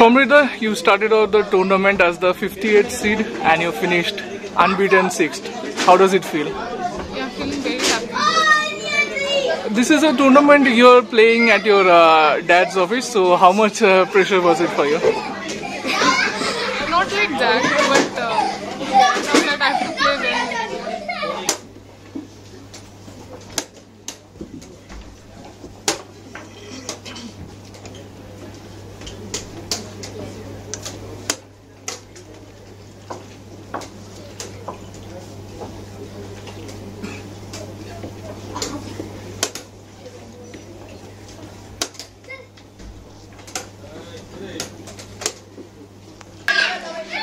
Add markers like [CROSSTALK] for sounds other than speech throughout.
Samriddhaa, you started out the tournament as the 58th seed and you finished unbeaten 6th. How does it feel? Yeah, feeling very happy. This is a tournament you're playing at your uh, dad's office, so how much uh, pressure was it for you? [LAUGHS] Not like that, but uh, now that I have to play then.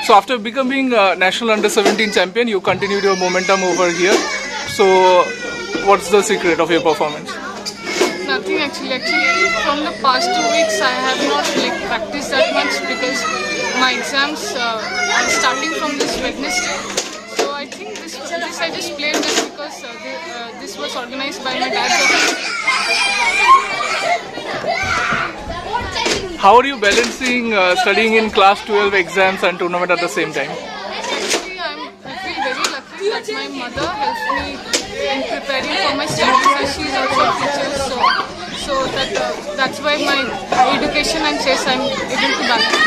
So after becoming uh, national under 17 champion, you continued your momentum over here. So what's the secret of your performance? Nothing actually. Actually, from the past two weeks, I have not like practiced that much because my exams uh, are starting from this Wednesday. So I think this this I just played just because uh, uh, this was organized by my dad's How are you balancing uh, studying in class 12 exams and tournament at the same time? Actually, I'm, I feel very lucky that my mother helps me in preparing for my studies and she's also a teacher. So, so that uh, that's why my education and chess I'm able to balance.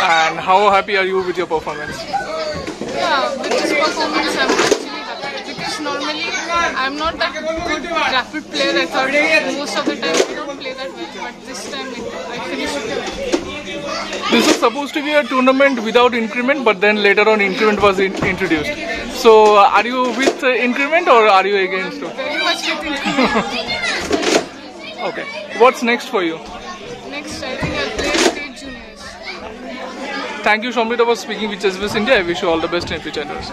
And how happy are you with your performance? Yeah, with this performance I'm actually happy because normally I'm not that good rapid player. I thought most of the time I don't play that well, but this time it, I finished it. This was supposed to be a tournament without increment, but then later on increment was in- introduced. So uh, are you with uh, increment or are you against? Very much with increment. [LAUGHS] Okay. What's next for you? Next, I think I'll play state juniors. Thank you, Samriddhaa, for speaking with Chessbase India. I wish you all the best in future endeavors.